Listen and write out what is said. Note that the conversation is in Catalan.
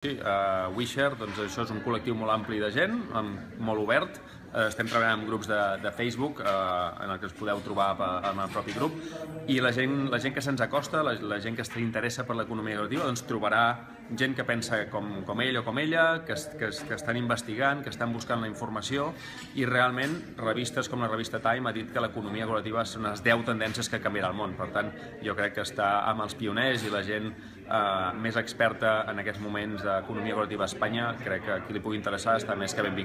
Sí, uh, WeShare, doncs això és un col·lectiu molt ampli de gent, amb, molt obert. Uh, estem treballant en grups de, de Facebook, uh, en el que us podeu trobar en el propi grup, i la gent, la gent que se'ns acosta, la, la gent que s'interessa per l'economia creativa, doncs trobarà gent que pensa com, com ell o com ella, que, que, que estan investigant, que estan buscant la informació, i realment revistes com la revista Time ha dit que l'economia col·lectiva són les 10 tendències que canviarà el món. Per tant, jo crec que està amb els pioners i la gent eh, més experta en aquests moments d'economia col·lectiva a Espanya, crec que qui li pugui interessar està més que benvingut.